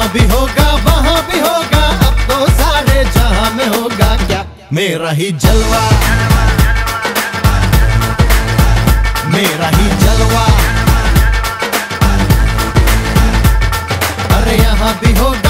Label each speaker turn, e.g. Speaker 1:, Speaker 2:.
Speaker 1: यहाँ भी होगा, वहाँ भी होगा। अब तो सारे जहाँ में होगा क्या? मेरा ही जलवा। मेरा ही जलवा। अरे यहाँ भी होगा।